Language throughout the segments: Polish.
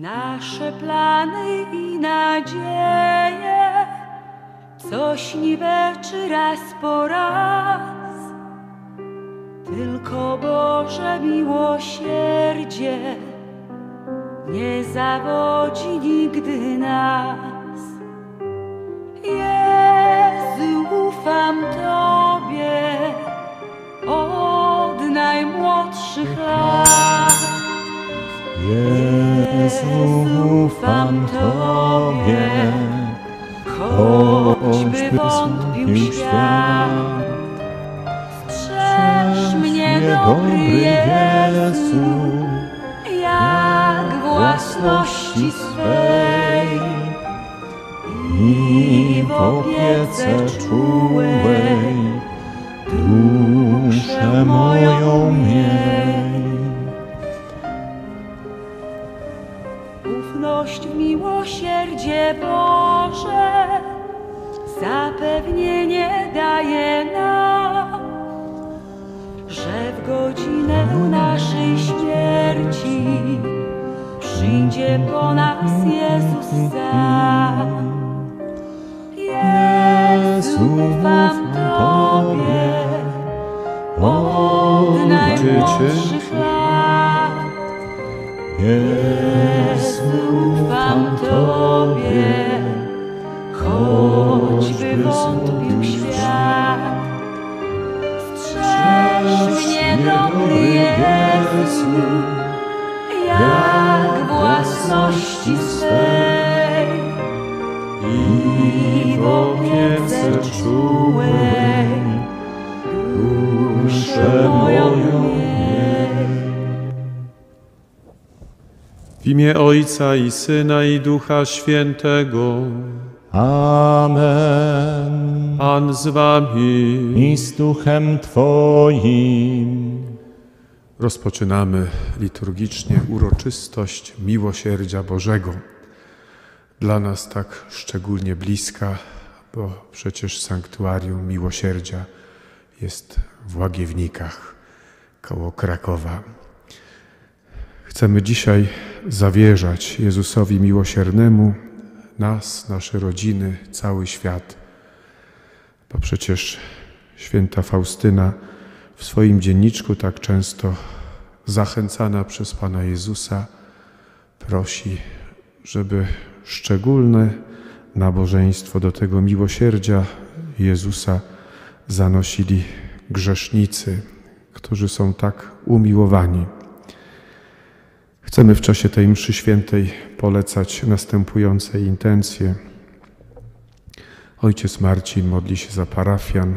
nasze plany i nadzieje, coś niweczy raz po raz. Tylko Boże miłosierdzie nie zawodzi nigdy nas. Jezu, ufam Tobie od najmłodszych lat. Jezu, ufam Tobie, choćby wątpił świat. Strzeż mnie, dobry Jezu, jak własności swej i w opiece czułej duszę moją miej. Ufność w miłosierdzie Boże zapewnienie daje nam, że w godzinę naszej śmierci przyjdzie po nas Jezus sam. Jezu, ufam Tobie od choćby wątpił świat. Strzeż mnie, dobry Jezu, jak własności swej i w opiece czułej duszę moją. W imię Ojca i Syna i Ducha Świętego. Amen. Pan z wami. I z duchem Twoim. Rozpoczynamy liturgicznie uroczystość miłosierdzia Bożego. Dla nas tak szczególnie bliska, bo przecież sanktuarium miłosierdzia jest w Łagiewnikach koło Krakowa. Chcemy dzisiaj zawierzać Jezusowi Miłosiernemu nas, nasze rodziny, cały świat. Bo przecież święta Faustyna w swoim dzienniczku tak często zachęcana przez Pana Jezusa prosi, żeby szczególne nabożeństwo do tego miłosierdzia Jezusa zanosili grzesznicy, którzy są tak umiłowani. Chcemy w czasie tej mszy świętej polecać następujące intencje. Ojciec Marcin modli się za parafian.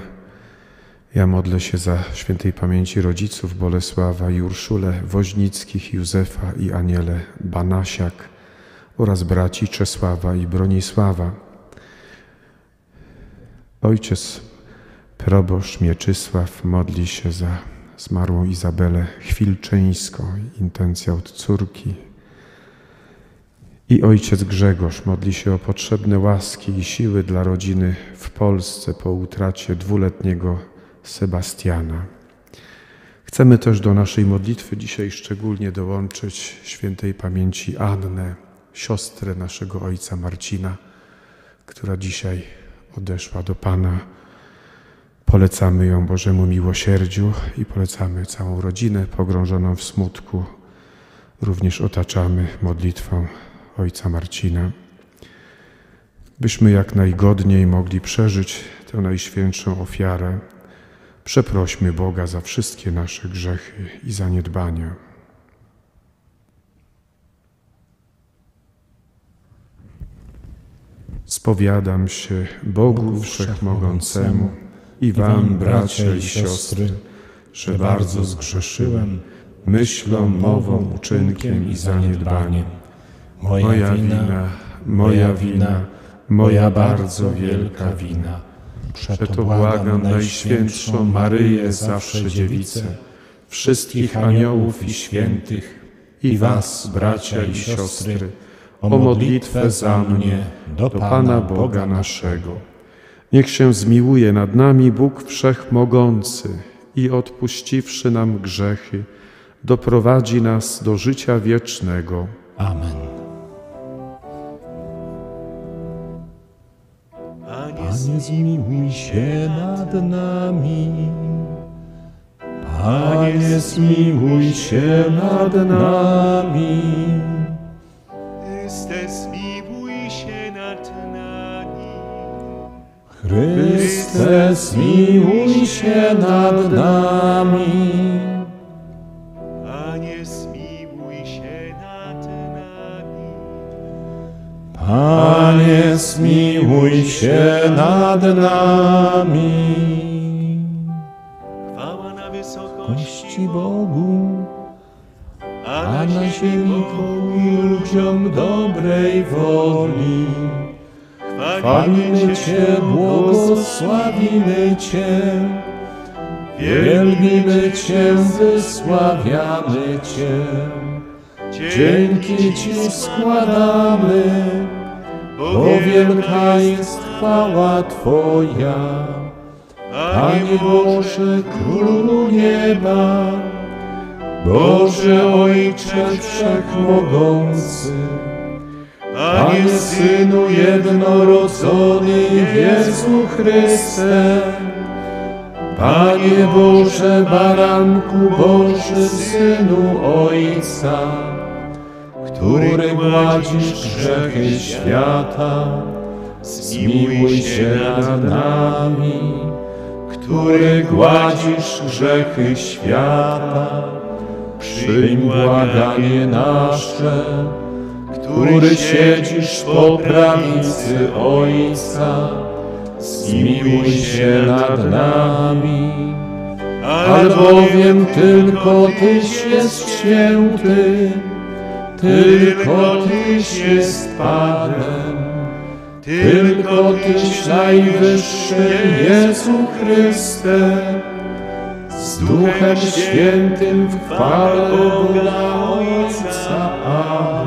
Ja modlę się za świętej pamięci rodziców Bolesława i Urszulę Woźnickich, Józefa i Anielę Banasiak oraz braci Czesława i Bronisława. Ojciec proboszcz Mieczysław modli się za zmarłą Izabelę Chwilczyńską, intencja od córki. I ojciec Grzegorz modli się o potrzebne łaski i siły dla rodziny w Polsce po utracie dwuletniego Sebastiana. Chcemy też do naszej modlitwy dzisiaj szczególnie dołączyć świętej pamięci Annę, siostrę naszego ojca Marcina, która dzisiaj odeszła do Pana. Polecamy ją Bożemu miłosierdziu i polecamy całą rodzinę pogrążoną w smutku. Również otaczamy modlitwą Ojca Marcina, byśmy jak najgodniej mogli przeżyć tę najświętszą ofiarę. Przeprośmy Boga za wszystkie nasze grzechy i zaniedbania. Spowiadam się Bogu Wszechmogącemu i Wam, bracia i siostry, że bardzo zgrzeszyłem myślą, mową, uczynkiem i zaniedbaniem. Moja wina, moja wina, moja bardzo wielka wina. Przeto błagam Najświętszą Maryję, zawsze Dziewicę, wszystkich aniołów i świętych i Was, bracia i siostry, o modlitwę za mnie do Pana Boga naszego. Niech się zmiłuje nad nami Bóg Wszechmogący i odpuściwszy nam grzechy, doprowadzi nas do życia wiecznego. Amen. Panie, zmiłuj się nad nami. Panie, zmiłuj się nad nami. Chryste, zmiłuj się nad nami. Panie, zmiłuj się nad nami. Panie, zmiłuj się nad nami. Chwała na wysokości Kości Bogu, a a na ziemi pokój ludziom dobrej woli. Chwalimy Cię, błogosławimy Cię, wielbimy Cię, wysławiamy Cię. Dzięki Ci składamy, bo wielka jest chwała Twoja. Panie Boże, Królu nieba, Boże Ojcze Wszechmogący, Panie Synu jednorodzony Jezu Chryste, Panie Boże Baranku Boży Synu Ojca, który gładzisz grzechy świata, zmiłuj się nad nami, który gładzisz grzechy świata, przyjm błaganie nasze, który siedzisz po prawicy Ojca, zmiłuj się nad nami. Albowiem tylko Tyś jest święty, tylko Tyś jest Panem, tylko Tyś najwyższy Jezu Chryste, z Duchem Świętym w chwale Boga Ojca. Amen.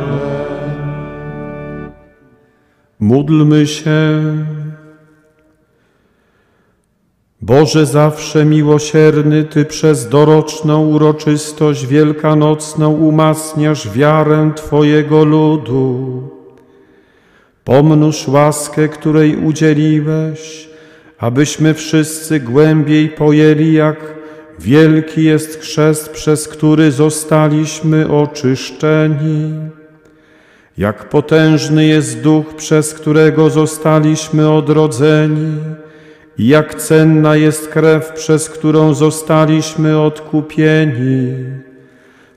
Módlmy się. Boże zawsze miłosierny, Ty przez doroczną uroczystość wielkanocną umacniasz wiarę Twojego ludu. Pomnóż łaskę, której udzieliłeś, abyśmy wszyscy głębiej pojęli, jak wielki jest chrzest, przez który zostaliśmy oczyszczeni. Jak potężny jest duch, przez którego zostaliśmy odrodzeni, i jak cenna jest krew, przez którą zostaliśmy odkupieni.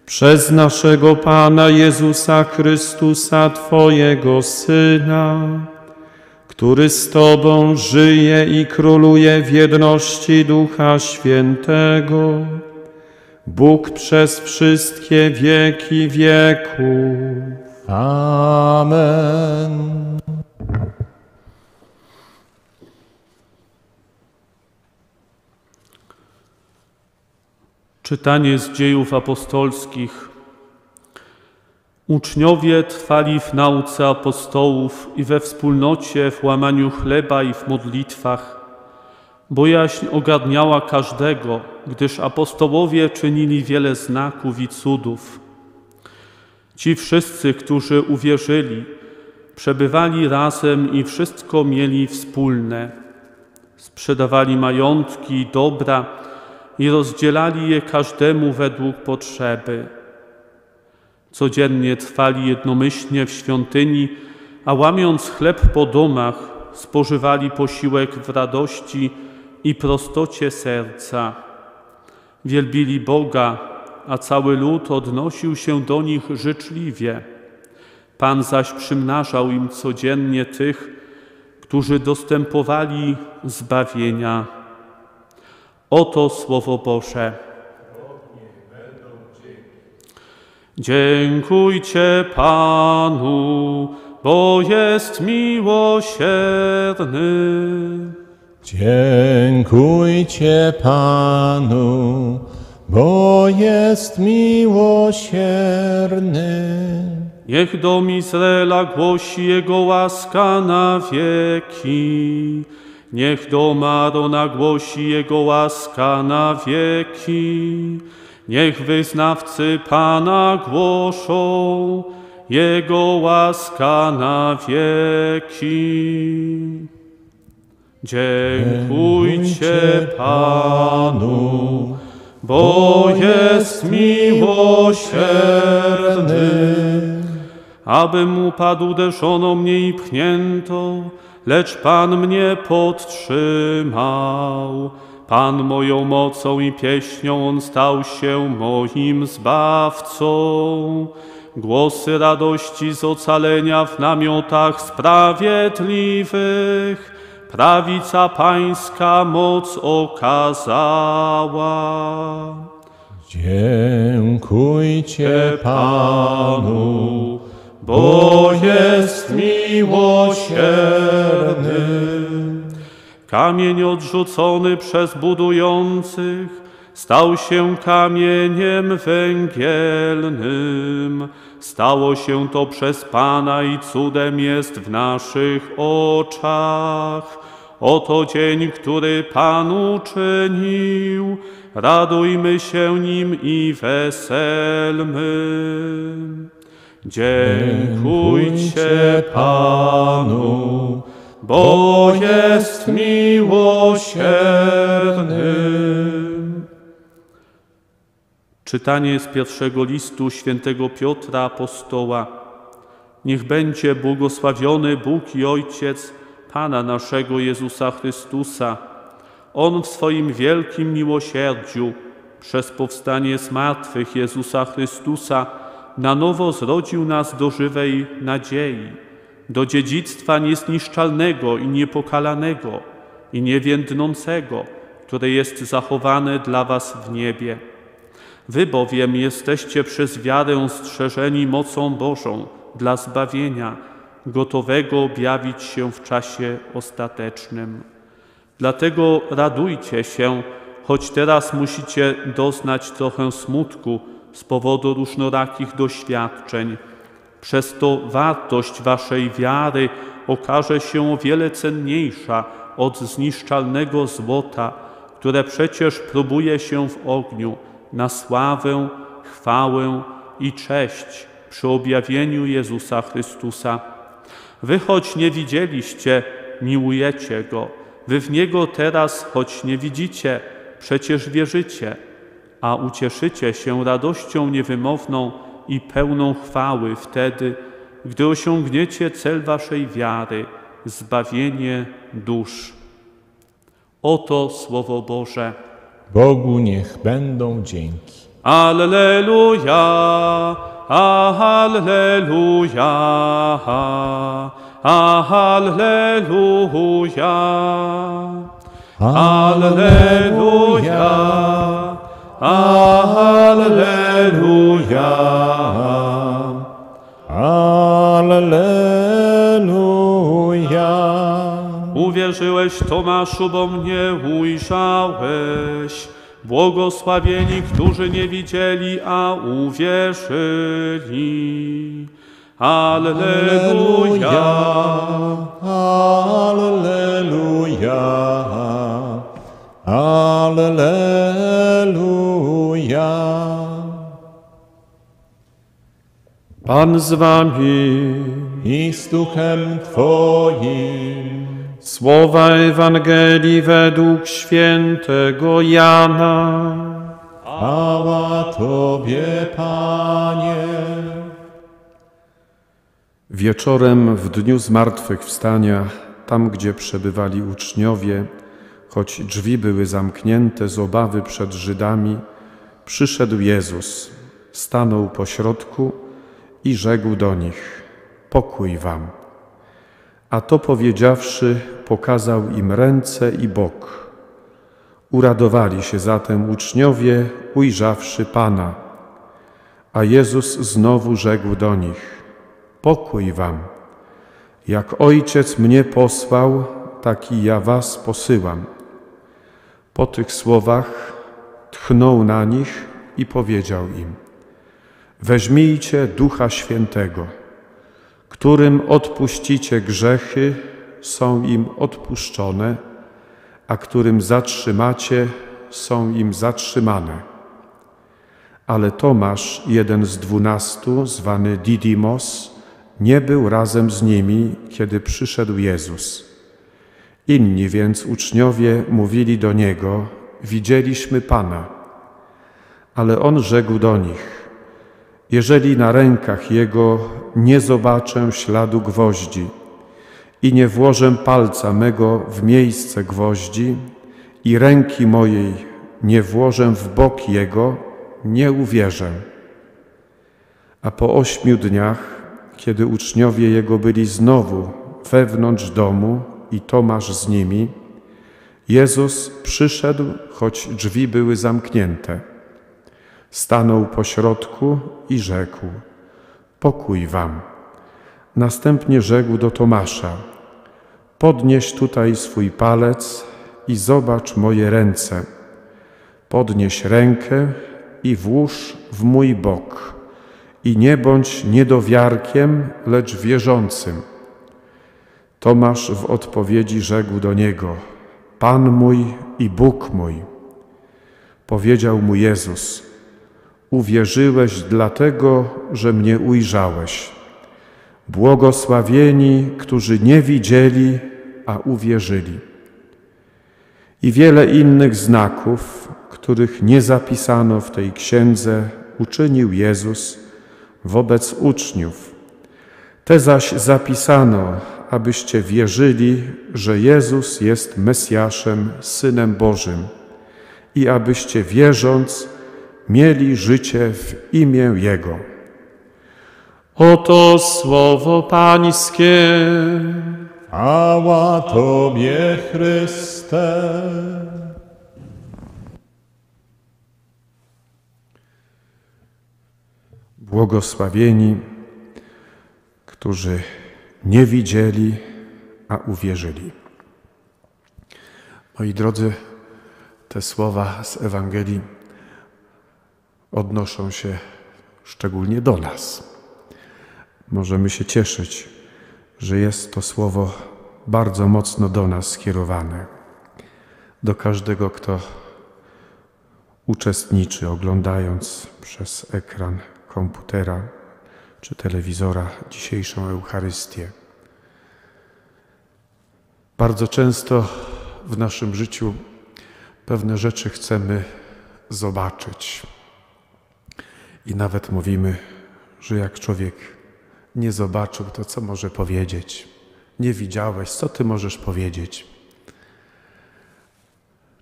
Przez naszego Pana Jezusa Chrystusa, Twojego Syna, który z Tobą żyje i króluje w jedności Ducha Świętego, Bóg przez wszystkie wieki wieków. Amen. Czytanie z dziejów apostolskich. Uczniowie trwali w nauce apostołów i we wspólnocie, w łamaniu chleba i w modlitwach. Bojaźń ogarniała każdego, gdyż apostołowie czynili wiele znaków i cudów. Ci wszyscy, którzy uwierzyli, przebywali razem i wszystko mieli wspólne. Sprzedawali majątki i dobra i rozdzielali je każdemu według potrzeby. Codziennie trwali jednomyślnie w świątyni, a łamiąc chleb po domach, spożywali posiłek w radości i prostocie serca. Wielbili Boga, a cały lud odnosił się do nich życzliwie. Pan zaś przymnażał im codziennie tych, którzy dostępowali zbawienia. Oto Słowo Boże. Dziękujcie Panu, bo jest miłosierny. Dziękujcie Panu, bo jest miłosierny. Niech dom Izraela głosi Jego łaska na wieki. Niech dom Arona głosi Jego łaska na wieki. Niech wyznawcy Pana głoszą Jego łaska na wieki. Dziękujcie Panu, bo jest miłosierny. Abym upadł, uderzono mnie i pchnięto, lecz Pan mnie podtrzymał. Pan moją mocą i pieśnią, On stał się moim zbawcą. Głosy radości z ocalenia w namiotach sprawiedliwych, prawica pańska moc okazała. Dziękujcie Panu, bo jest miłosierny. Kamień odrzucony przez budujących stał się kamieniem węgielnym. Stało się to przez Pana i cudem jest w naszych oczach. Oto dzień, który Pan uczynił, radujmy się nim i weselmy. Dziękujcie Panu, bo jest miłosierny. Czytanie z pierwszego listu świętego Piotra Apostoła. Niech będzie błogosławiony Bóg i Ojciec Pana naszego Jezusa Chrystusa. On w swoim wielkim miłosierdziu przez powstanie z martwych Jezusa Chrystusa na nowo zrodził nas do żywej nadziei, do dziedzictwa niezniszczalnego i niepokalanego i niewiędnącego, które jest zachowane dla was w niebie. Wy bowiem jesteście przez wiarę strzeżeni mocą Bożą dla zbawienia, gotowego objawić się w czasie ostatecznym. Dlatego radujcie się, choć teraz musicie doznać trochę smutku z powodu różnorakich doświadczeń. Przez to wartość waszej wiary okaże się o wiele cenniejsza od zniszczalnego złota, które przecież próbuje się w ogniu na sławę, chwałę i cześć przy objawieniu Jezusa Chrystusa. Wy choć nie widzieliście, miłujecie Go. Wy w Niego teraz, choć nie widzicie, przecież wierzycie, a ucieszycie się radością niewymowną i pełną chwały wtedy, gdy osiągniecie cel waszej wiary, zbawienie dusz. Oto Słowo Boże. Bogu niech będą dzięki. Alleluja, Alleluja, Alleluja, Alleluja, Alleluja. Uwierzyłeś, Tomaszu, bo mnie ujrzałeś. Błogosławieni, którzy nie widzieli, a uwierzyli. Alleluja. Alleluja. Alleluja. Pan z wami. I z duchem Twoim. Słowa Ewangelii według świętego Jana. Chwała Tobie, Panie. Wieczorem w dniu zmartwychwstania, tam gdzie przebywali uczniowie, choć drzwi były zamknięte z obawy przed Żydami, przyszedł Jezus, stanął pośrodku i rzekł do nich: Pokój wam. A to powiedziawszy, pokazał im ręce i bok. Uradowali się zatem uczniowie, ujrzawszy Pana. A Jezus znowu rzekł do nich: Pokój wam. Jak Ojciec mnie posłał, tak i ja was posyłam. Po tych słowach tchnął na nich i powiedział im: Weźmijcie Ducha Świętego, którym odpuścicie grzechy, są im odpuszczone, a którym zatrzymacie, są im zatrzymane. Ale Tomasz, jeden z dwunastu, zwany Didymos, nie był razem z nimi, kiedy przyszedł Jezus. Inni więc uczniowie mówili do niego: Widzieliśmy Pana. Ale on rzekł do nich: Jeżeli na rękach jego nie zobaczę śladu gwoździ i nie włożę palca mego w miejsce gwoździ i ręki mojej nie włożę w bok jego, nie uwierzę. A po ośmiu dniach, kiedy uczniowie jego byli znowu wewnątrz domu i Tomasz z nimi, Jezus przyszedł, choć drzwi były zamknięte. Stanął pośrodku i rzekł: Pokój wam. Następnie rzekł do Tomasza: Podnieś tutaj swój palec i zobacz moje ręce. Podnieś rękę i włóż w mój bok. I nie bądź niedowiarkiem, lecz wierzącym. Tomasz w odpowiedzi rzekł do niego: Pan mój i Bóg mój. Powiedział mu Jezus: Uwierzyłeś dlatego, że mnie ujrzałeś. Błogosławieni, którzy nie widzieli, a uwierzyli. I wiele innych znaków, których nie zapisano w tej księdze, uczynił Jezus wobec uczniów. Te zaś zapisano, abyście wierzyli, że Jezus jest Mesjaszem, Synem Bożym i abyście wierząc mieli życie w imię Jego. Oto słowo Pańskie. Chwała Tobie, Chryste. Błogosławieni, którzy nie widzieli, a uwierzyli. Moi drodzy, te słowa z Ewangelii odnoszą się szczególnie do nas. Możemy się cieszyć, że jest to słowo bardzo mocno do nas skierowane. Do każdego, kto uczestniczy, oglądając przez ekran komputera czy telewizora dzisiejszą Eucharystię. Bardzo często w naszym życiu pewne rzeczy chcemy zobaczyć. I nawet mówimy, że jak człowiek nie zobaczył, to co może powiedzieć? Nie widziałeś, co ty możesz powiedzieć?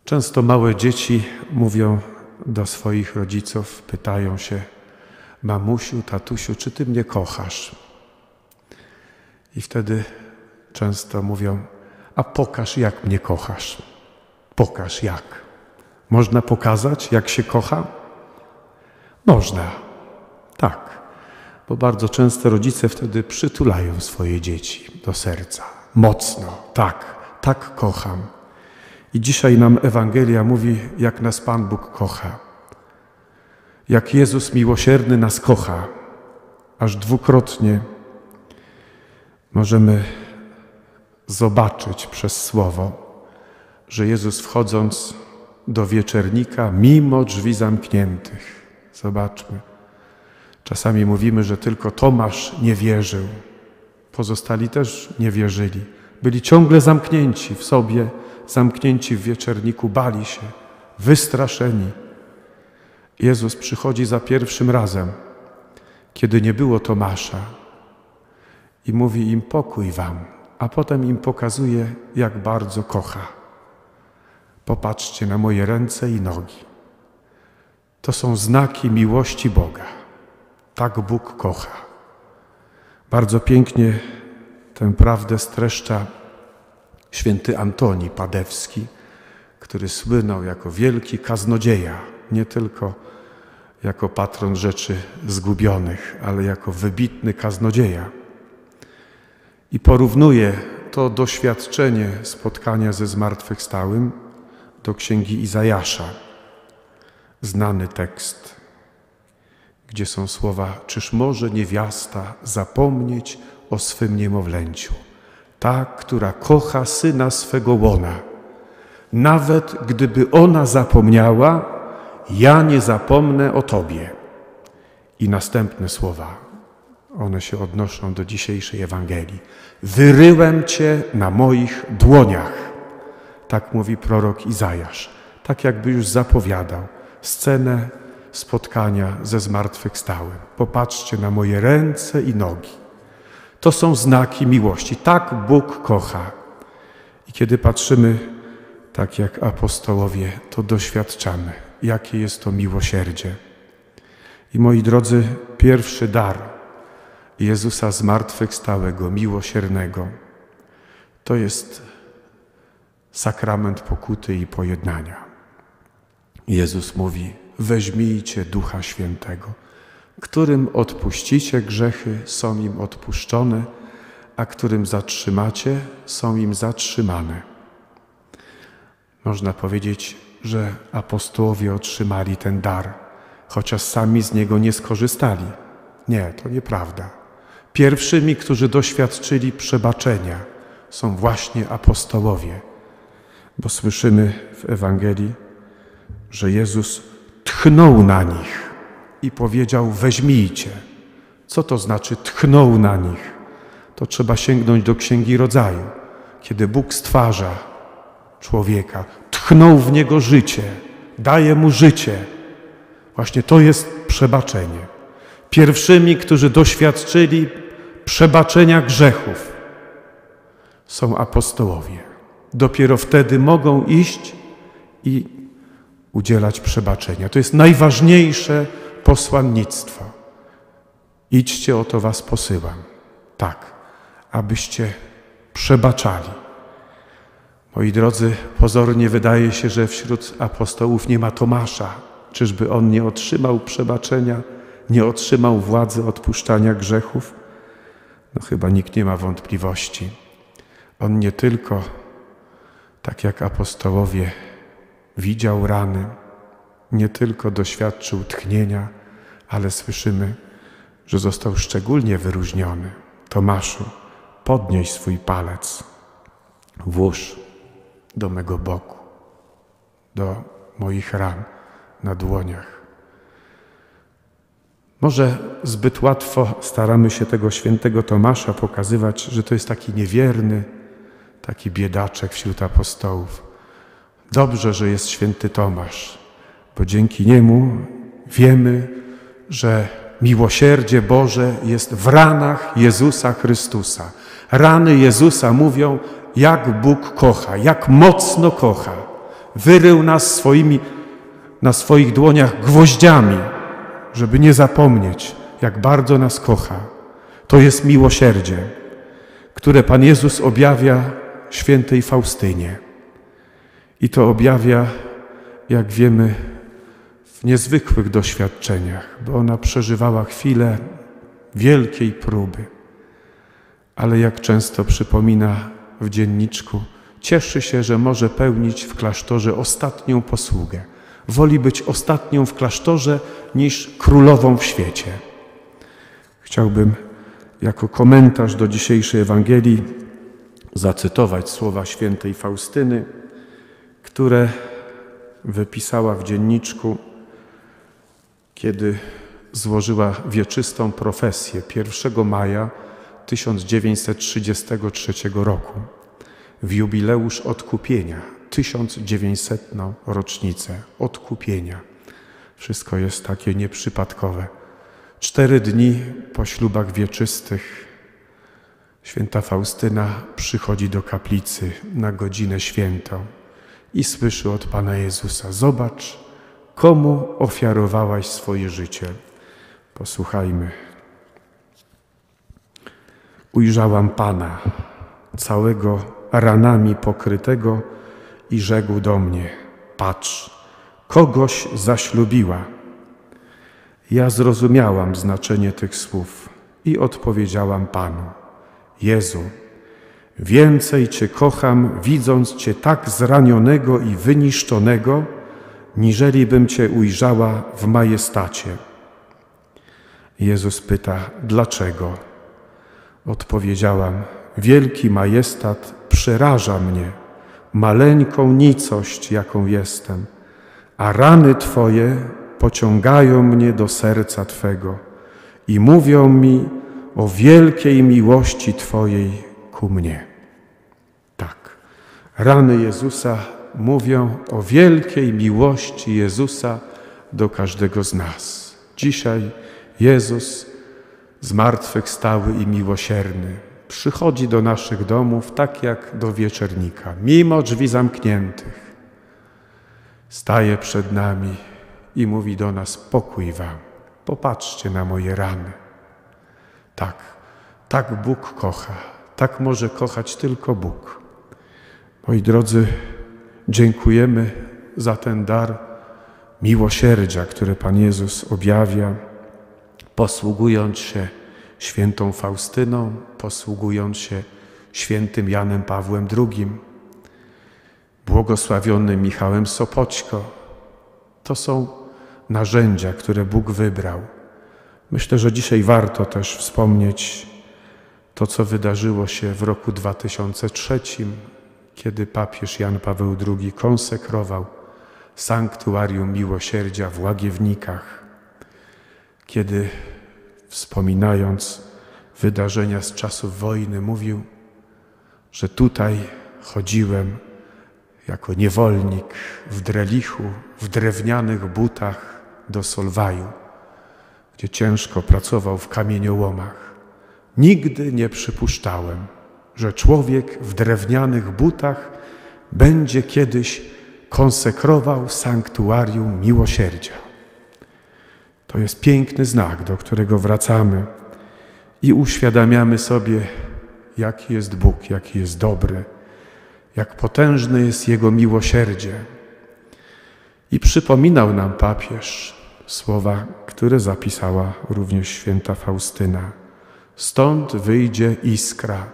Często małe dzieci mówią do swoich rodziców, pytają się: Mamusiu, tatusiu, czy ty mnie kochasz? I wtedy często mówią: A pokaż, jak mnie kochasz. Pokaż jak. Można pokazać, jak się kocha? Można. Tak. Bo bardzo często rodzice wtedy przytulają swoje dzieci do serca. Mocno. Tak. Tak kocham. I dzisiaj nam Ewangelia mówi, jak nas Pan Bóg kocha. Jak Jezus miłosierny nas kocha, aż dwukrotnie możemy zobaczyć przez Słowo, że Jezus wchodząc do wieczernika, mimo drzwi zamkniętych, zobaczmy, czasami mówimy, że tylko Tomasz nie wierzył, pozostali też nie wierzyli. Byli ciągle zamknięci w sobie, zamknięci w wieczerniku, bali się, wystraszeni. Jezus przychodzi za pierwszym razem, kiedy nie było Tomasza i mówi im pokój wam, a potem im pokazuje, jak bardzo kocha. Popatrzcie na moje ręce i nogi. To są znaki miłości Boga. Tak Bóg kocha. Bardzo pięknie tę prawdę streszcza święty Antoni Padewski, który słynął jako wielki kaznodzieja, nie tylko jako patron rzeczy zgubionych, ale jako wybitny kaznodzieja. I porównuje to doświadczenie spotkania ze zmartwychwstałym do księgi Izajasza. Znany tekst, gdzie są słowa: Czyż może niewiasta zapomnieć o swym niemowlęciu? Ta, która kocha syna swego łona. Nawet gdyby ona zapomniała, ja nie zapomnę o Tobie. I następne słowa, one się odnoszą do dzisiejszej Ewangelii. Wyryłem Cię na moich dłoniach. tak mówi prorok Izajasz, tak jakby już zapowiadał scenę spotkania ze zmartwychwstałym. Popatrzcie na moje ręce i nogi. To są znaki miłości. Tak Bóg kocha. I kiedy patrzymy tak jak apostołowie, to doświadczamy, jakie jest to miłosierdzie. I moi drodzy, pierwszy dar Jezusa zmartwychwstałego, miłosiernego, to jest sakrament pokuty i pojednania. Jezus mówi: Weźmijcie Ducha Świętego, którym odpuścicie grzechy, są im odpuszczone, a którym zatrzymacie, są im zatrzymane. Można powiedzieć, że apostołowie otrzymali ten dar, chociaż sami z niego nie skorzystali. Nie, to nieprawda. Pierwszymi, którzy doświadczyli przebaczenia, są właśnie apostołowie, bo słyszymy w Ewangelii, że Jezus tchnął na nich i powiedział: Weźmijcie. Co to znaczy tchnął na nich? To trzeba sięgnąć do Księgi Rodzaju, kiedy Bóg stwarza człowieka, tchnął w niego życie, daje mu życie. Właśnie to jest przebaczenie. Pierwszymi, którzy doświadczyli przebaczenia grzechów, są apostołowie. Dopiero wtedy mogą iść i udzielać przebaczenia. To jest najważniejsze posłannictwo. Idźcie, o to was posyłam. Tak, abyście przebaczali. Moi drodzy, pozornie wydaje się, że wśród apostołów nie ma Tomasza. Czyżby on nie otrzymał przebaczenia, nie otrzymał władzy odpuszczania grzechów? No chyba nikt nie ma wątpliwości. On nie tylko, tak jak apostołowie, widział rany, nie tylko doświadczył tchnienia, ale słyszymy, że został szczególnie wyróżniony. Tomaszu, podnieś swój palec, włóż do mego boku, do moich ran na dłoniach. Może zbyt łatwo staramy się tego świętego Tomasza pokazywać, że to jest taki niewierny, taki biedaczek wśród apostołów. Dobrze, że jest święty Tomasz, bo dzięki niemu wiemy, że miłosierdzie Boże jest w ranach Jezusa Chrystusa. Rany Jezusa mówią, jak Bóg kocha, jak mocno kocha. Wyrył nas swoimi, na swoich dłoniach gwoździami, żeby nie zapomnieć, jak bardzo nas kocha. To jest miłosierdzie, które Pan Jezus objawia świętej Faustynie. I to objawia, jak wiemy, w niezwykłych doświadczeniach, bo ona przeżywała chwilę wielkiej próby. Ale jak często przypomina w dzienniczku, cieszy się, że może pełnić w klasztorze ostatnią posługę. Woli być ostatnią w klasztorze niż królową w świecie. Chciałbym jako komentarz do dzisiejszej Ewangelii zacytować słowa świętej Faustyny, które wypisała w dzienniczku, kiedy złożyła wieczystą profesję 1 maja 1933 roku w jubileusz odkupienia, 1900 rocznicę odkupienia. Wszystko jest takie nieprzypadkowe. Cztery dni po ślubach wieczystych święta Faustyna przychodzi do kaplicy na godzinę świętą i słyszy od Pana Jezusa: Zobacz, komu ofiarowałaś swoje życie. Posłuchajmy. Ujrzałam Pana, całego ranami pokrytego, i rzekł do mnie: Patrz, kogoś zaślubiła. Ja zrozumiałam znaczenie tych słów i odpowiedziałam Panu: Jezu, więcej Cię kocham, widząc Cię tak zranionego i wyniszczonego, niżeli bym Cię ujrzała w majestacie. Jezus pyta: Dlaczego? Odpowiedziałam: Wielki majestat przeraża mnie, maleńką nicość, jaką jestem, a rany Twoje pociągają mnie do serca Twego i mówią mi o wielkiej miłości Twojej ku mnie. Tak, Rany Jezusa mówią o wielkiej miłości Jezusa do każdego z nas. Dzisiaj Jezus zmartwychwstały i miłosierny przychodzi do naszych domów tak jak do wieczernika, mimo drzwi zamkniętych. Staje przed nami i mówi do nas: Pokój wam, popatrzcie na moje rany. Tak, tak Bóg kocha, tak może kochać tylko Bóg. Moi drodzy, dziękujemy za ten dar miłosierdzia, które Pan Jezus objawia, posługując się świętą Faustyną, posługując się świętym Janem Pawłem II, błogosławionym Michałem Sopoćko. To są narzędzia, które Bóg wybrał. Myślę, że dzisiaj warto też wspomnieć to, co wydarzyło się w roku 2003, kiedy papież Jan Paweł II konsekrował sanktuarium miłosierdzia w Łagiewnikach, kiedy wspominając wydarzenia z czasów wojny, mówił, że tutaj chodziłem jako niewolnik w drelichu, w drewnianych butach do Solwaju, gdzie ciężko pracował w kamieniołomach. Nigdy nie przypuszczałem, że człowiek w drewnianych butach będzie kiedyś konsekrował sanktuarium miłosierdzia. To jest piękny znak, do którego wracamy i uświadamiamy sobie, jaki jest Bóg, jaki jest dobry, jak potężne jest Jego miłosierdzie. I przypominał nam papież słowa, które zapisała również święta Faustyna. Stąd wyjdzie iskra,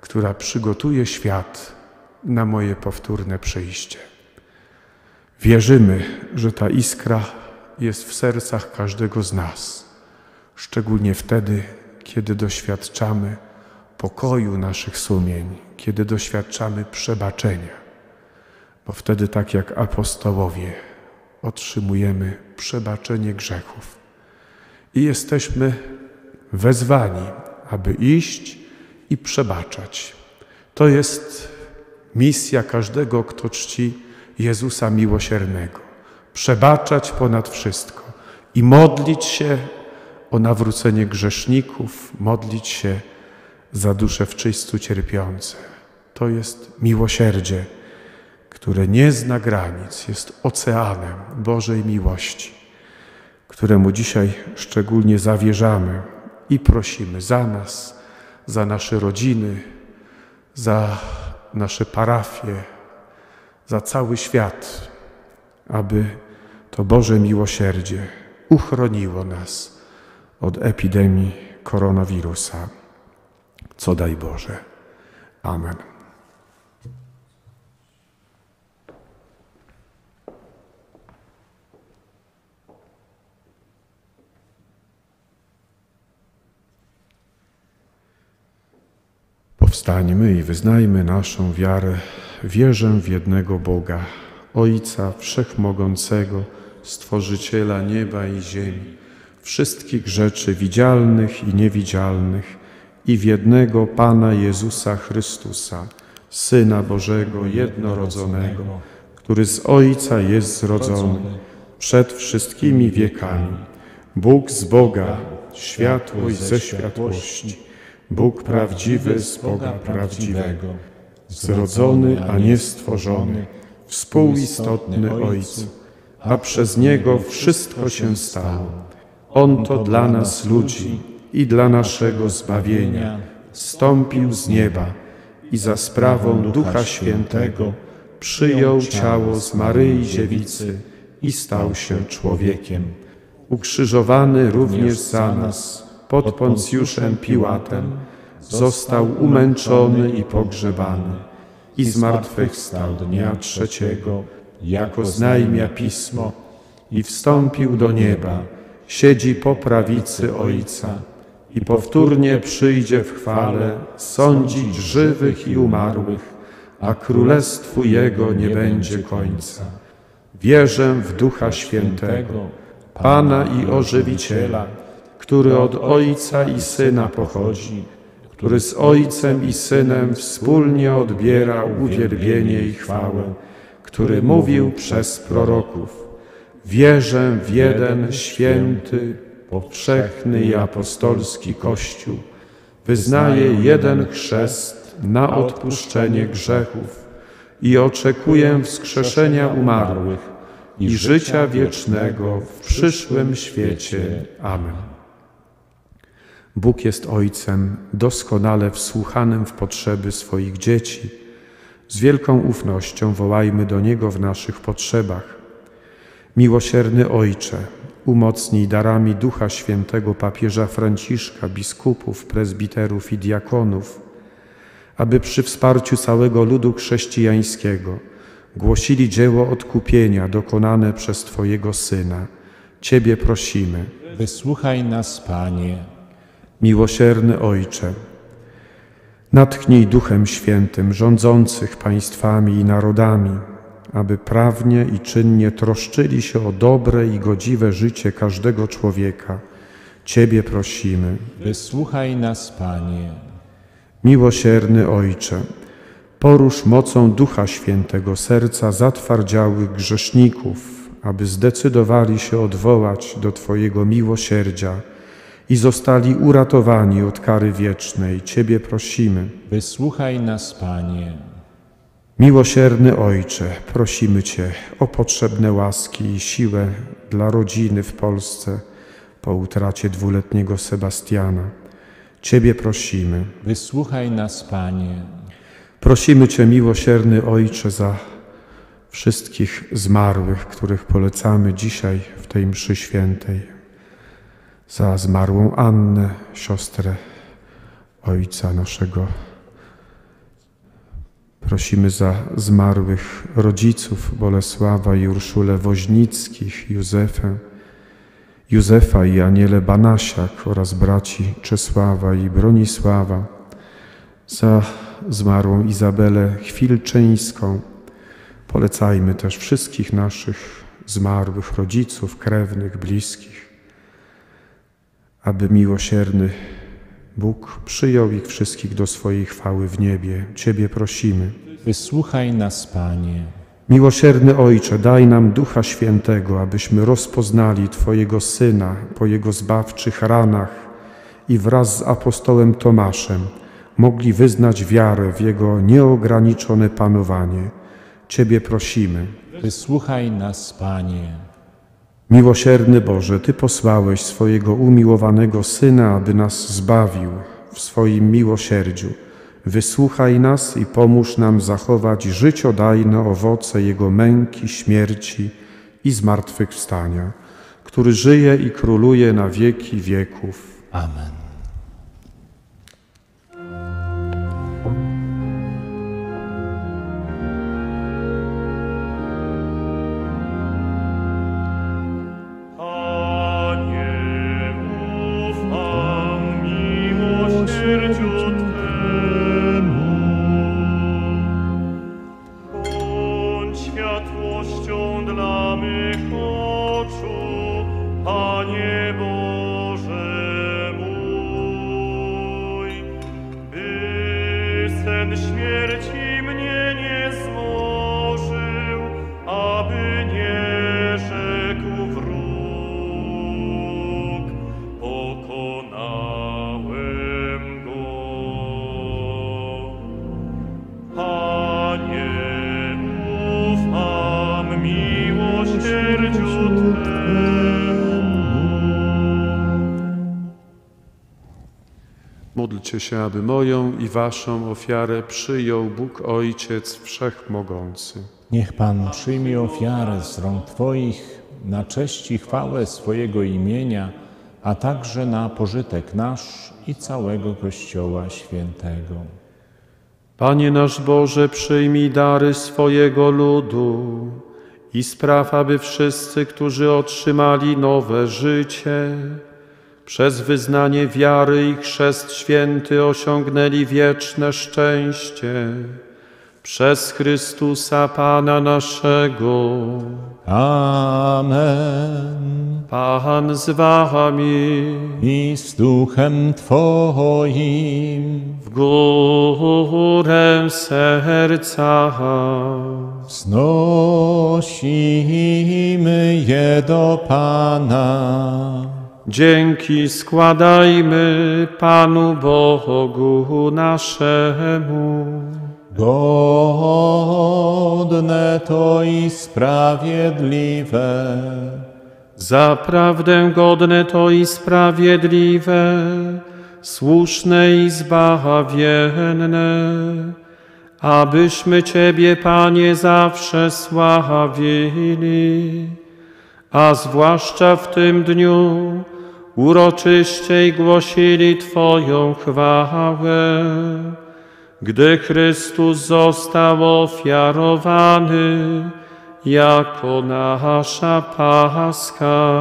która przygotuje świat na moje powtórne przyjście. Wierzymy, że ta iskra jest w sercach każdego z nas, szczególnie wtedy, kiedy doświadczamy pokoju naszych sumień, kiedy doświadczamy przebaczenia, bo wtedy, tak jak apostołowie, otrzymujemy przebaczenie grzechów i jesteśmy wezwani, aby iść i przebaczać. To jest misja każdego, kto czci Jezusa Miłosiernego przebaczać ponad wszystko i modlić się o nawrócenie grzeszników, modlić się za dusze w czystu cierpiące. To jest miłosierdzie, które nie zna granic, jest oceanem Bożej miłości, któremu dzisiaj szczególnie zawierzamy i prosimy za nas, za nasze rodziny, za nasze parafie, za cały świat, aby to Boże miłosierdzie uchroniło nas od epidemii koronawirusa. Co daj Boże. Amen. Powstańmy i wyznajmy naszą wiarę. Wierzę w jednego Boga, Ojca Wszechmogącego, Stworzyciela nieba i ziemi, wszystkich rzeczy widzialnych i niewidzialnych, i w jednego Pana Jezusa Chrystusa, Syna Bożego jednorodzonego, który z Ojca jest zrodzony przed wszystkimi wiekami, Bóg z Boga, światłość ze światłości, Bóg prawdziwy z Boga prawdziwego, zrodzony, a nie stworzony, współistotny Ojcu a przez Niego wszystko się stało. On to dla nas ludzi i dla naszego zbawienia stąpił z nieba i za sprawą Ducha Świętego przyjął ciało z Maryi Dziewicy i stał się człowiekiem. Ukrzyżowany również za nas pod Poncjuszem Piłatem, został umęczony i pogrzebany i zmartwychwstał dnia trzeciego jako znajmia pismo i wstąpił do nieba, siedzi po prawicy Ojca i powtórnie przyjdzie w chwale sądzić żywych i umarłych, a królestwu Jego nie będzie końca. Wierzę w Ducha Świętego, Pana i Ożywiciela, który od Ojca i Syna pochodzi, który z Ojcem i Synem wspólnie odbiera uwielbienie i chwałę, który mówił przez proroków. Wierzę w jeden święty, powszechny i apostolski Kościół. Wyznaję jeden chrzest na odpuszczenie grzechów i oczekuję wskrzeszenia umarłych i życia wiecznego w przyszłym świecie. Amen. Bóg jest Ojcem doskonale wsłuchanym w potrzeby swoich dzieci. Z wielką ufnością wołajmy do Niego w naszych potrzebach. Miłosierny Ojcze, umocnij darami Ducha Świętego papieża Franciszka, biskupów, prezbiterów i diakonów, aby przy wsparciu całego ludu chrześcijańskiego głosili dzieło odkupienia dokonane przez Twojego Syna. Ciebie prosimy. Wysłuchaj nas, Panie. Miłosierny Ojcze, natchnij Duchem Świętym rządzących państwami i narodami, aby prawnie i czynnie troszczyli się o dobre i godziwe życie każdego człowieka. Ciebie prosimy. Wysłuchaj nas, Panie. Miłosierny Ojcze, porusz mocą Ducha Świętego serca zatwardziałych grzeszników, aby zdecydowali się odwołać do Twojego miłosierdzia i zostali uratowani od kary wiecznej. Ciebie prosimy. Wysłuchaj nas, Panie. Miłosierny Ojcze, prosimy Cię o potrzebne łaski i siłę dla rodziny w Polsce po utracie dwuletniego Sebastiana. Ciebie prosimy. Wysłuchaj nas, Panie. Prosimy Cię, miłosierny Ojcze, za wszystkich zmarłych, których polecamy dzisiaj w tej mszy świętej. Za zmarłą Annę, siostrę Ojca naszego. Prosimy za zmarłych rodziców Bolesława i Urszulę Woźnickich, Józefę, Józefa i Anielę Banasiak oraz braci Czesława i Bronisława, za zmarłą Izabelę Chwilczyńską. Polecajmy też wszystkich naszych zmarłych rodziców, krewnych, bliskich, aby miłosierny Bóg przyjął ich wszystkich do swojej chwały w niebie. Ciebie prosimy. Wysłuchaj nas, Panie. Miłosierny Ojcze, daj nam Ducha Świętego, abyśmy rozpoznali Twojego Syna po Jego zbawczych ranach i wraz z apostołem Tomaszem mogli wyznać wiarę w Jego nieograniczone panowanie. Ciebie prosimy. Wysłuchaj nas, Panie. Miłosierny Boże, Ty posłałeś swojego umiłowanego Syna, aby nas zbawił w swoim miłosierdziu. Wysłuchaj nas i pomóż nam zachować życiodajne owoce Jego męki, śmierci i zmartwychwstania, który żyje i króluje na wieki wieków. Amen. Sen śmierci Módlcie się, aby moją i waszą ofiarę przyjął Bóg Ojciec Wszechmogący. Niech Pan przyjmie ofiarę z rąk Twoich na cześć i chwałę swojego imienia, a także na pożytek nasz i całego Kościoła Świętego. Panie nasz Boże, przyjmij dary swojego ludu i spraw, aby wszyscy, którzy otrzymali nowe życie, przez wyznanie wiary i chrzest święty osiągnęli wieczne szczęście. Przez Chrystusa Pana naszego. Amen. Pan z wami. I z duchem Twoim W górę serca. wznosimy je do Pana. Dzięki składajmy Panu Bogu naszemu. Godne to i sprawiedliwe. Zaprawdę godne to i sprawiedliwe, słuszne i zbawienne, abyśmy Ciebie, Panie, zawsze sławili, a zwłaszcza w tym dniu uroczyściej głosili Twoją chwałę, gdy Chrystus został ofiarowany jako nasza Paska.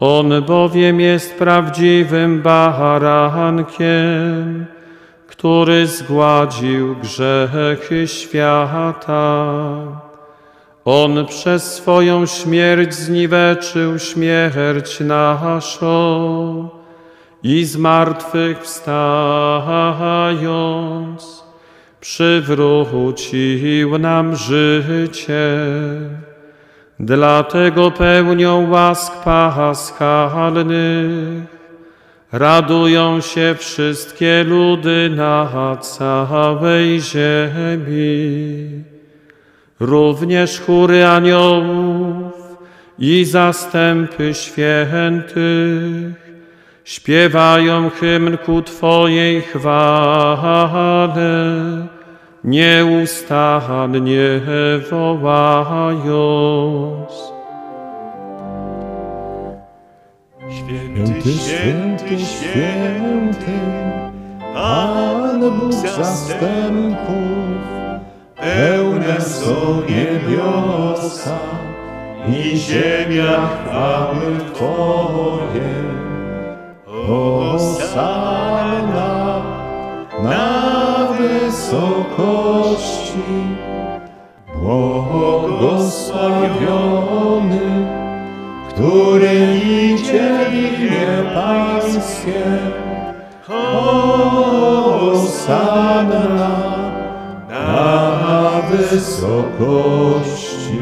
On bowiem jest prawdziwym barankiem, który zgładził grzechy świata. On przez swoją śmierć zniweczył śmierć naszą i z martwych wstając przywrócił nam życie. Dlatego pełnią łask paschalnych radują się wszystkie ludy na całej ziemi. Również chóry aniołów i zastępy świętych śpiewają hymn ku Twojej chwale, nieustannie wołając. Święty, święty, święty, Pan Bóg zastępów, pełne są niebiosa i ziemia chwały Twoje. Hosanna na wysokości, błogosławiony, który idzie w imię Pańskie. Hosanna na wysokości.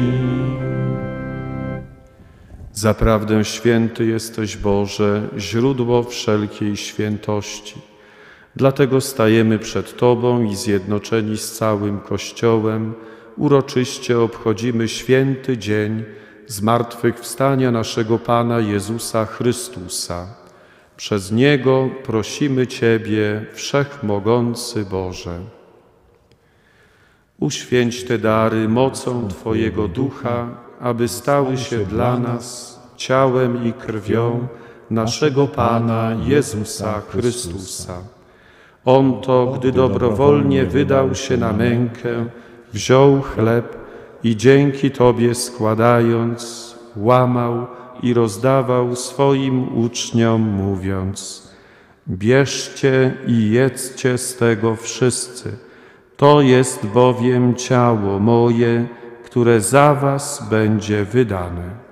Zaprawdę święty jesteś Boże, źródło wszelkiej świętości. Dlatego stajemy przed Tobą i zjednoczeni z całym Kościołem uroczyście obchodzimy święty dzień zmartwychwstania naszego Pana Jezusa Chrystusa. Przez Niego prosimy Ciebie, Wszechmogący Boże. Uświęć te dary mocą Twojego Ducha, aby stały się dla nas ciałem i krwią naszego Pana Jezusa Chrystusa. On to, gdy dobrowolnie wydał się na mękę, wziął chleb i dzięki Tobie składając, łamał i rozdawał swoim uczniom, mówiąc: Bierzcie i jedzcie z tego wszyscy. To jest bowiem ciało moje, które za Was będzie wydane.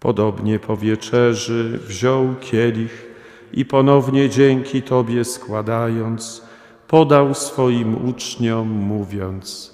Podobnie po wieczerzy wziął kielich i ponownie dzięki Tobie składając, podał swoim uczniom, mówiąc: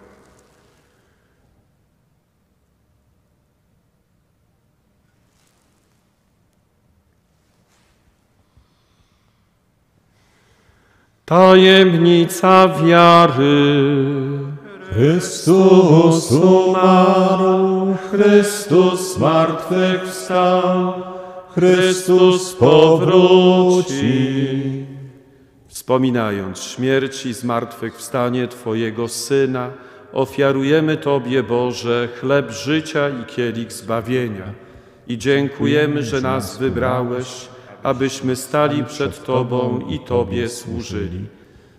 Tajemnica wiary. Chrystus umarł, Chrystus zmartwychwstał, Chrystus powróci. Wspominając śmierć i zmartwychwstanie Twojego Syna, ofiarujemy Tobie, Boże, chleb życia i kielich zbawienia. I dziękujemy, że nas wybrałeś, abyśmy stali przed Tobą i Tobie służyli.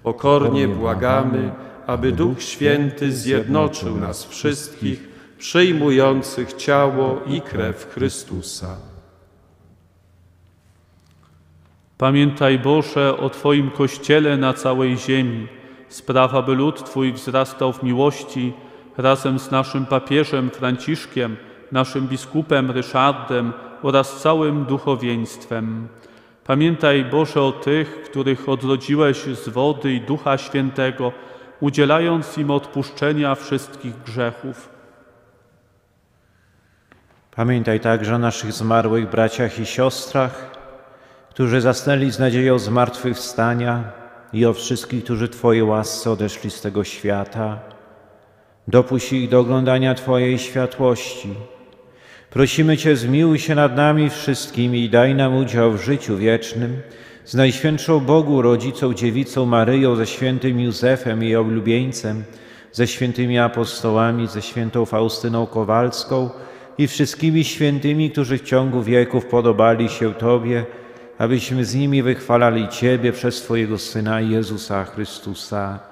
Pokornie błagamy, aby Duch Święty zjednoczył nas wszystkich, przyjmujących ciało i krew Chrystusa. Pamiętaj Boże o Twoim Kościele na całej ziemi. Spraw, aby lud Twój wzrastał w miłości razem z naszym papieżem Franciszkiem, naszym biskupem Ryszardem oraz całym duchowieństwem. Pamiętaj Boże o tych, których odrodziłeś z wody i Ducha Świętego, udzielając im odpuszczenia wszystkich grzechów. Pamiętaj także o naszych zmarłych braciach i siostrach, którzy zasnęli z nadzieją zmartwychwstania i o wszystkich, którzy Twoje łasce odeszli z tego świata. Dopuść ich do oglądania Twojej światłości. Prosimy Cię, zmiłuj się nad nami wszystkimi i daj nam udział w życiu wiecznym z Najświętszą Bogu, Rodzicą Dziewicą Maryją, ze świętym Józefem jej oblubieńcem, ze świętymi apostołami, ze świętą Faustyną Kowalską i wszystkimi świętymi, którzy w ciągu wieków podobali się Tobie, abyśmy z nimi wychwalali Ciebie przez Twojego Syna Jezusa Chrystusa.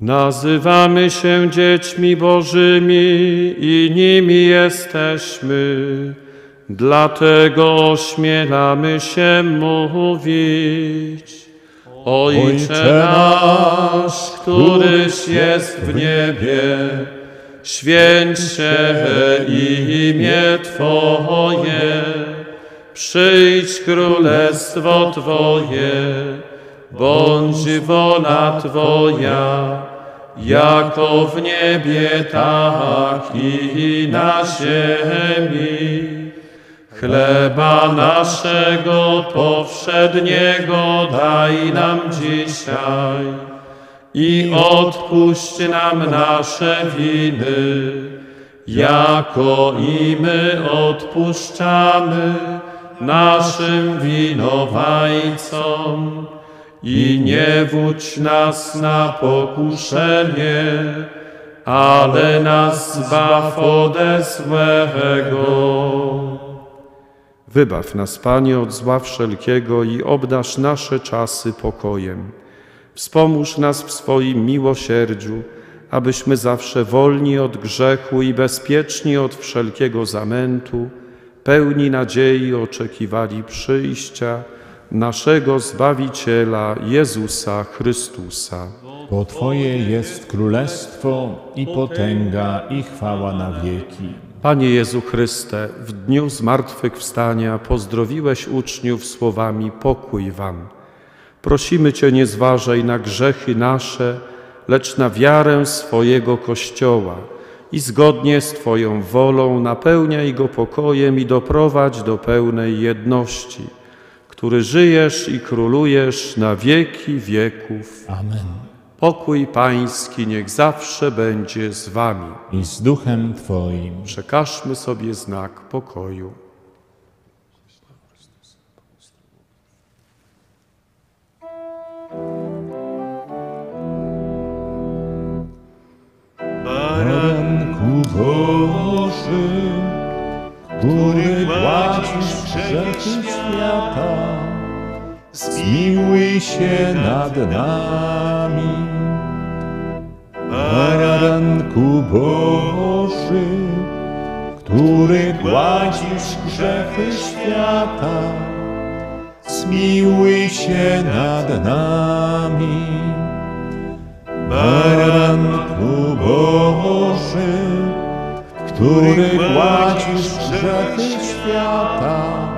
Nazywamy się dziećmi Bożymi i nimi jesteśmy, dlatego ośmielamy się mówić. Ojcze nasz, któryś jest w niebie, święć się imię Twoje, przyjdź królestwo Twoje, bądź wola Twoja, jako w niebie, tak i na ziemi. Chleba naszego powszedniego daj nam dzisiaj i odpuść nam nasze winy, jako i my odpuszczamy naszym winowajcom. I nie wódź nas na pokuszenie, ale nas zbaw ode złego. Wybaw nas, Panie, od zła wszelkiego i obdasz nasze czasy pokojem. Wspomóż nas w swoim miłosierdziu, abyśmy zawsze wolni od grzechu i bezpieczni od wszelkiego zamętu, pełni nadziei oczekiwali przyjścia naszego Zbawiciela Jezusa Chrystusa. Bo Twoje jest królestwo i potęga i chwała na wieki. Panie Jezu Chryste, w dniu zmartwychwstania pozdrowiłeś uczniów słowami pokój wam. Prosimy Cię, nie zważaj na grzechy nasze, lecz na wiarę swojego Kościoła i zgodnie z Twoją wolą napełniaj go pokojem i doprowadź do pełnej jedności, który żyjesz i królujesz na wieki wieków. Amen. Pokój Pański niech zawsze będzie z Wami. I z duchem Twoim. Przekażmy sobie znak pokoju. Się nad nami. Baranku Boży, który gładzisz grzechy świata, zmiłuj się nad nami. Baranku Boży, który gładzisz grzechy świata,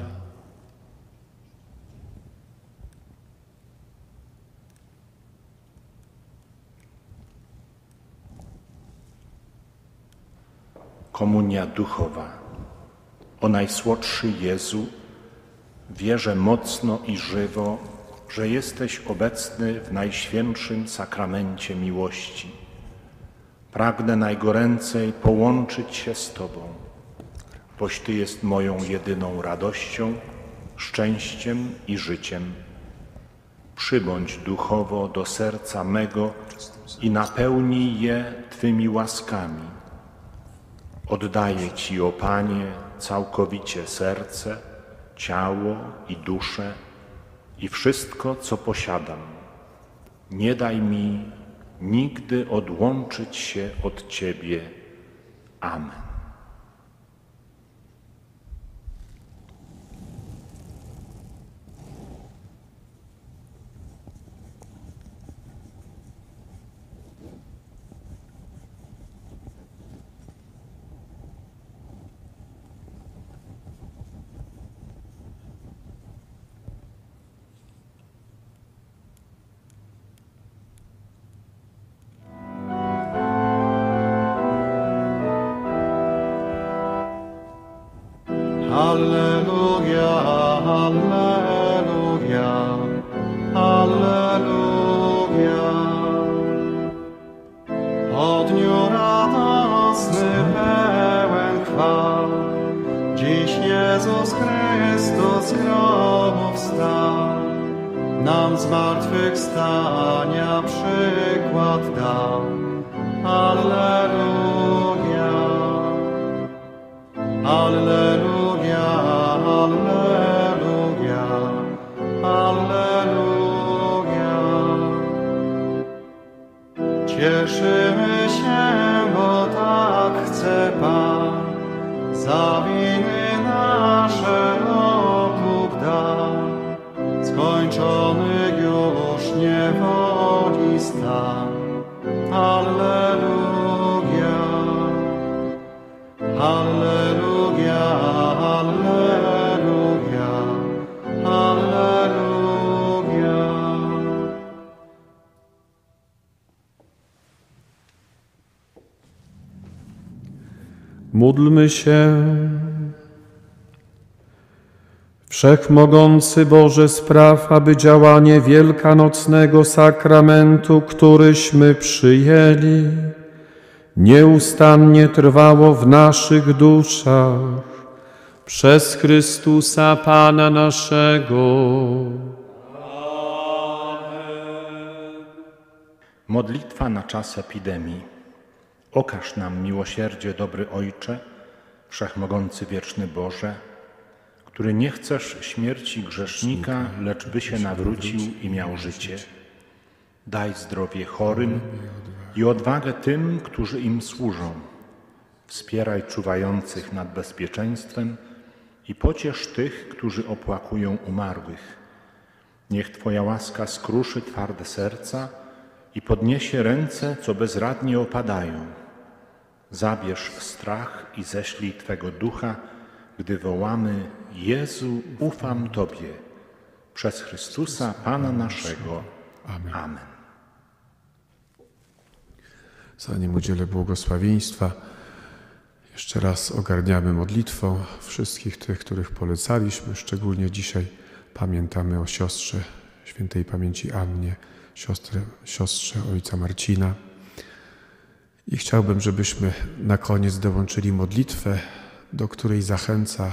Komunia duchowa. O najsłodszy Jezu, wierzę mocno i żywo, że jesteś obecny w najświętszym sakramencie miłości. Pragnę najgoręcej połączyć się z Tobą, boś Ty jest moją jedyną radością, szczęściem i życiem. Przybądź duchowo do serca mego i napełnij je Twymi łaskami. Oddaję Ci, o Panie, całkowicie serce, ciało i duszę i wszystko, co posiadam. Nie daj mi nigdy odłączyć się od Ciebie. Amen. Za winy nasze okup da. Skończony już niewoli stan. Alleluja. Módlmy się. Wszechmogący Boże, spraw, aby działanie wielkanocnego sakramentu, któryśmy przyjęli, nieustannie trwało w naszych duszach przez Chrystusa Pana naszego. Modlitwa na czas epidemii. Okaż nam miłosierdzie, dobry Ojcze, Wszechmogący Wieczny Boże, który nie chcesz śmierci grzesznika, lecz by się nawrócił i miał życie. Daj zdrowie chorym i odwagę tym, którzy im służą. Wspieraj czuwających nad bezpieczeństwem i pociesz tych, którzy opłakują umarłych. Niech Twoja łaska skruszy twarde serca i podniesie ręce, co bezradnie opadają. Zabierz strach i ześlij Twego ducha, gdy wołamy: Jezu, ufam Tobie. Przez Chrystusa, Pana naszego. Amen. Zanim udzielę błogosławieństwa, jeszcze raz ogarniamy modlitwą wszystkich tych, których polecaliśmy. Szczególnie dzisiaj pamiętamy o siostrze świętej pamięci Annie, siostrze, siostrze ojca Marcina. I chciałbym, żebyśmy na koniec dołączyli modlitwę, do której zachęca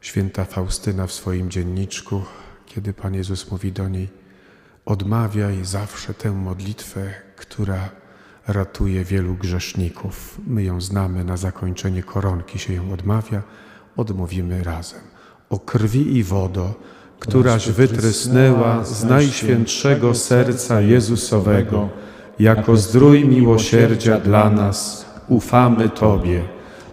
święta Faustyna w swoim dzienniczku, kiedy Pan Jezus mówi do niej: Odmawiaj zawsze tę modlitwę, która ratuje wielu grzeszników. My ją znamy, na zakończenie koronki się ją odmawia, odmówimy razem. O krwi i wodo, któraś wytrysnęła z najświętszego serca Jezusowego, jako zdrój miłosierdzia dla nas, ufamy Tobie.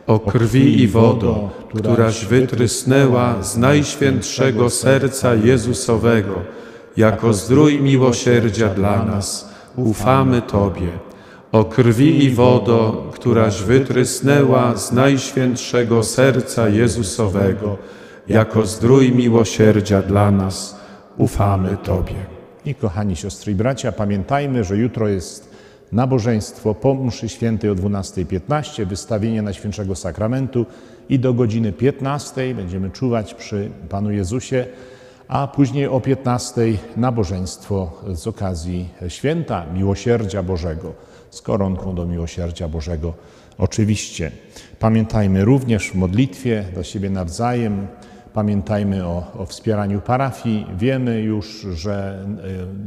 O krwi i wodo, któraś wytrysnęła z najświętszego serca Jezusowego, jako zdrój miłosierdzia dla nas, ufamy Tobie. O krwi i wodo, któraś wytrysnęła z najświętszego serca Jezusowego, jako zdrój miłosierdzia dla nas, ufamy Tobie. I kochani siostry i bracia, pamiętajmy, że jutro jest nabożeństwo po mszy świętej o 12.15, wystawienie Najświętszego Sakramentu i do godziny 15 będziemy czuwać przy Panu Jezusie, a później o 15 nabożeństwo z okazji święta Miłosierdzia Bożego, z koronką do Miłosierdzia Bożego oczywiście. Pamiętajmy również w modlitwie do siebie nawzajem, Pamiętajmy o, o, wspieraniu parafii. Wiemy już, że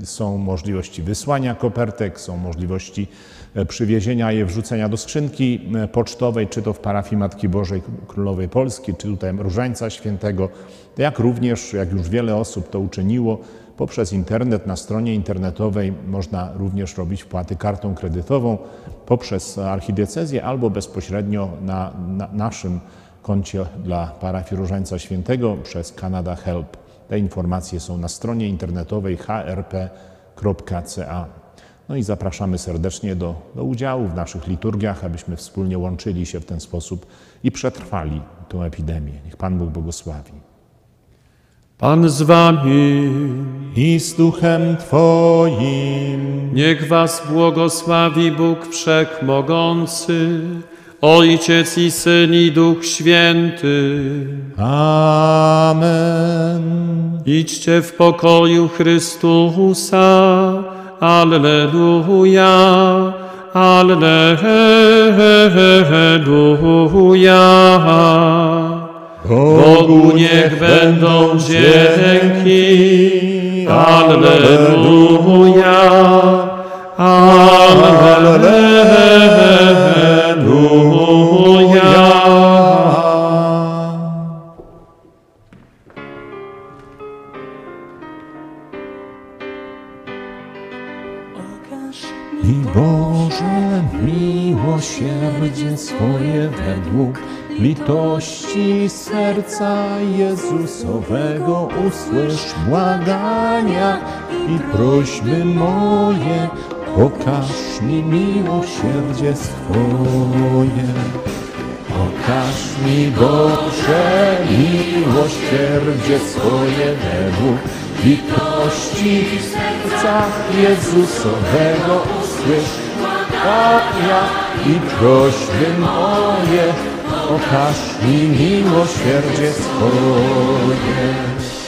y, są możliwości wysłania kopertek, są możliwości e, przywiezienia je, wrzucenia do skrzynki e, pocztowej, czy to w parafii Matki Bożej Królowej Polski, czy tutaj Różańca Świętego, jak również, jak już wiele osób to uczyniło, poprzez internet, na stronie internetowej można również robić wpłaty kartą kredytową poprzez archidiecezję albo bezpośrednio na, na naszym koncie dla parafii Różańca Świętego przez Canada Help. Te informacje są na stronie internetowej hrp.ca. No i zapraszamy serdecznie do, do udziału w naszych liturgiach, abyśmy wspólnie łączyli się w ten sposób i przetrwali tę epidemię. Niech Pan Bóg błogosławi. Pan z wami, I z duchem Twoim. niech was błogosławi Bóg Wszechmogący, Ojciec i Syn i Duch Święty. Amen. Idźcie w pokoju Chrystusa. Alleluja. Alleluja. Bogu niech będą dzięki. Alleluja. Alleluja. Litości serca Jezusowego usłysz błagania i prośby moje, okaż mi miłosierdzie swoje. Okaż mi Boże miłosierdzie swoje według litości serca Jezusowego usłysz błagania i prośby moje, okaż mi miłosierdzie swoje.